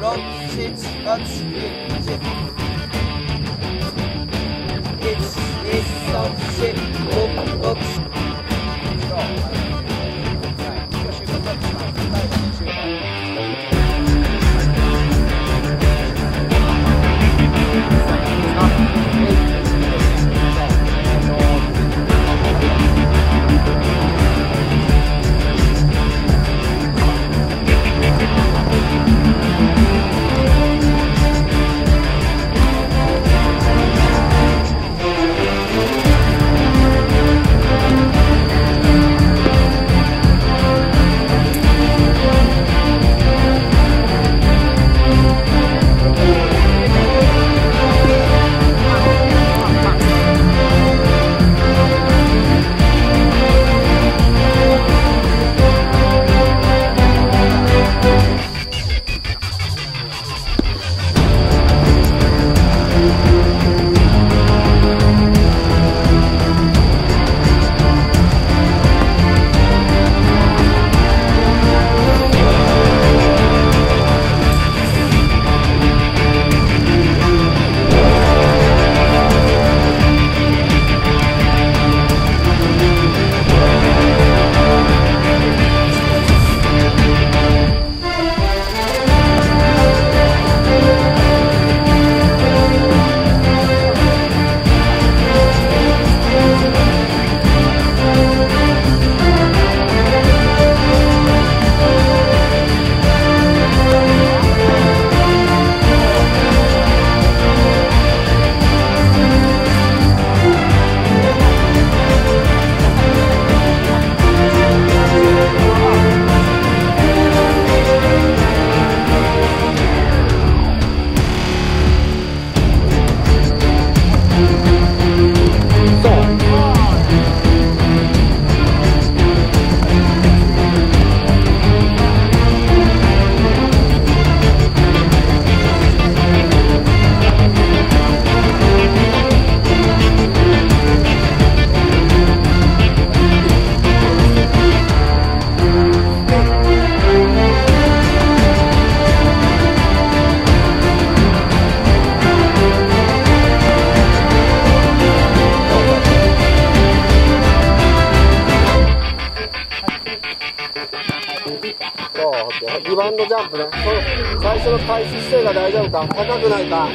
Rob sits and sleeps. It's it's some shit. そうリバウンドジャンプね。最初の開始姿勢が大丈夫か高くないか